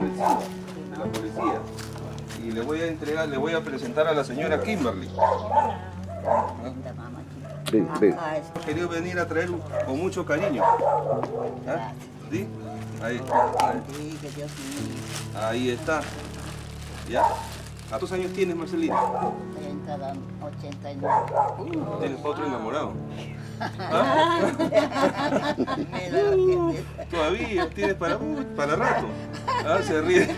de la policía. Y le voy a entregar, le voy a presentar a la señora Kimberly. Ven, ven. Quería venir a traer con mucho cariño. ¿Ah? Ahí, ahí. Ahí está. ¿Ya? ¿Cuántos años tienes, Marcelina? 30, dan 89. Tienes otro enamorado. ¿Ah? Todavía tienes para, uh, para rato. Ah, se ríe.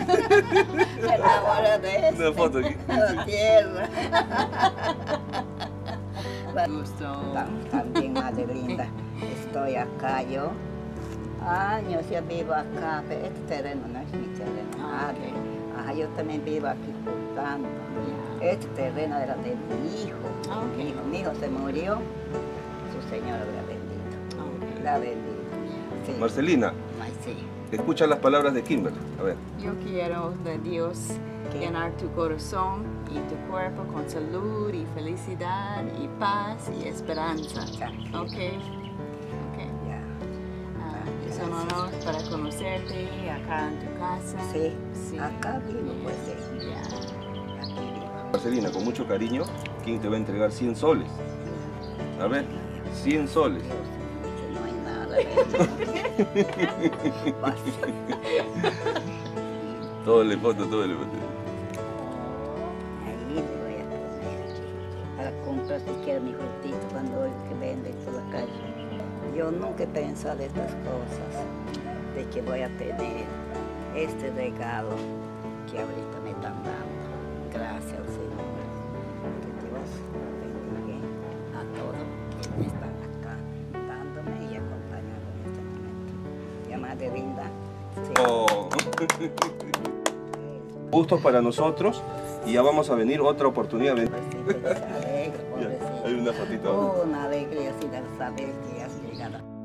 Me enamoro de este. Una foto aquí. La tierra. Gusto. Tam- También, madre linda, estoy acá yo. Años ya vivo acá, pero este terreno no es mi terreno. Ah, madre. Ajá, yo también vivo aquí por tanto. Este terreno era de mi hijo. Ah. Mi hijo, mi hijo se murió, su señora la bendito. La bendito. Sí. Marcelina, Ay, sí. escucha las palabras de Kimberly. A ver. Yo quiero de Dios ¿Qué? llenar tu corazón y tu cuerpo con salud y felicidad y paz y esperanza. Tranquila. Ok. Un honor para conocerte acá en tu casa. Sí. Sí. Acá vivo, pues sí. Ya. Aquí vivo. Marcelina, con mucho cariño, Kim te va a entregar 100 soles. A ver, 100 soles. No hay nada. Todo le foto, todo le foto. Ahí le voy a poner. Para comprar si quiere mi frutito cuando Yo nunca he pensado estas cosas, de que voy a tener este regalo que ahorita me están dando. Gracias al Señor. Que Dios bendiga a todos que están acá dándome y acompañándome en este momento. Madre linda. sí. Oh. Gustos para nosotros y ya vamos a venir otra oportunidad. Pues sí, pues, una fotito. Una alegría de saber que has llegado.